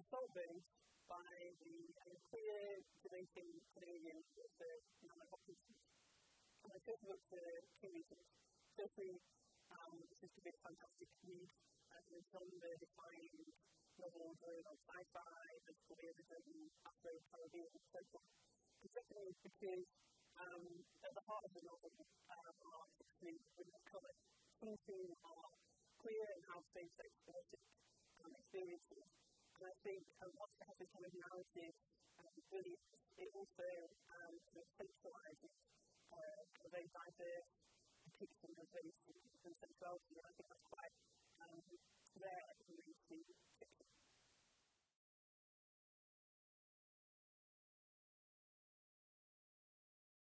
to Salt Roads by the um, queer debating Canadian author Nalo Hopkinson. And I first looked to two reasons. Firstly, um, this is to be a fantastic read, as a genre-defining novel going on sci-fi, the physical realism, Afro-Caribbean, and so forth. And secondly, because um, at the heart of the novel um, are 16 women of colour, some who are queer and have same-sex erotic um, experiences. And I think um, whilst it has kind of narrative um, brilliance, it also um, sort of centralises uh, a very diverse depiction of race